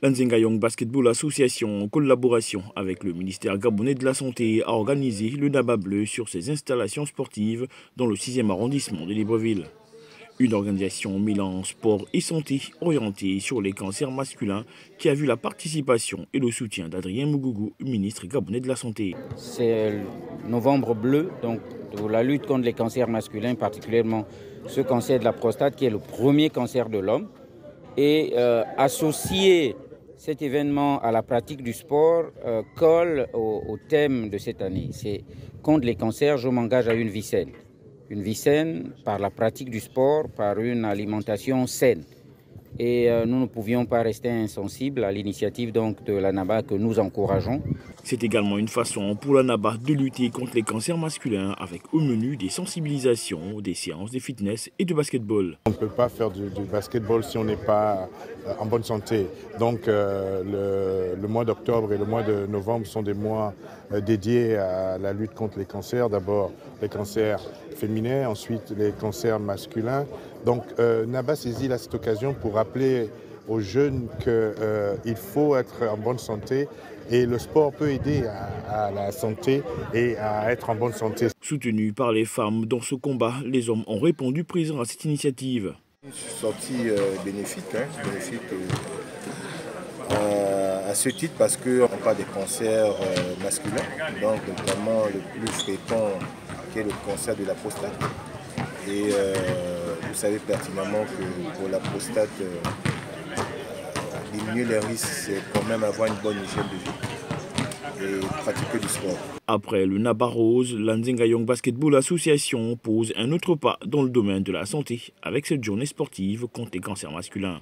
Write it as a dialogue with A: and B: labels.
A: L'Anzenga Young Basketball Association, en collaboration avec le ministère gabonais de la Santé, a organisé le Naba Bleu sur ses installations sportives dans le 6e arrondissement de Libreville. Une organisation mêlant sport et santé orientée sur les cancers masculins qui a vu la participation et le soutien d'Adrien Mougougou, ministre gabonais de la Santé.
B: C'est novembre bleu, donc de la lutte contre les cancers masculins, particulièrement ce cancer de la prostate qui est le premier cancer de l'homme. Et euh, associer cet événement à la pratique du sport euh, colle au, au, thème de cette année. C'est contre les cancers, je m'engage à une vie saine une vie saine par la pratique du sport, par une alimentation saine. Et euh, nous ne pouvions pas rester insensibles à l'initiative donc de la NABA que nous encourageons.
A: C'est également une façon pour la NABA de lutter contre les cancers masculins avec au menu des sensibilisations, des séances de fitness et de basketball.
C: On ne peut pas faire du, du basketball si on n'est pas euh, en bonne santé. Donc euh, le, le, mois d'octobre et le mois de novembre sont des mois euh, dédiés à la lutte contre les cancers. D'abord les cancers féminins, ensuite les cancers masculins. Donc euh, NABA saisit là, cette occasion pour rappeler aux jeunes qu'il euh, faut être en bonne santé et le sport peut aider à, à, la santé et à être en bonne santé.
A: Soutenu par les femmes dans ce combat, les hommes ont répondu présents à cette initiative.
D: Une sortie euh, bénéfique, hein, bénéfique euh, à ce titre parce qu'on parle des cancers euh, masculins, donc notamment le plus fréquent qui est le cancer de la prostate. Et euh, vous savez pertinemment que pour la prostate, diminuer les risques, c'est quand même avoir une bonne hygiène de vie et pratiquer du sport.
A: Après le Nabarose, l'Anzenga Young Basketball Association pose un autre pas dans le domaine de la santé avec cette journée sportive contre les cancers masculins.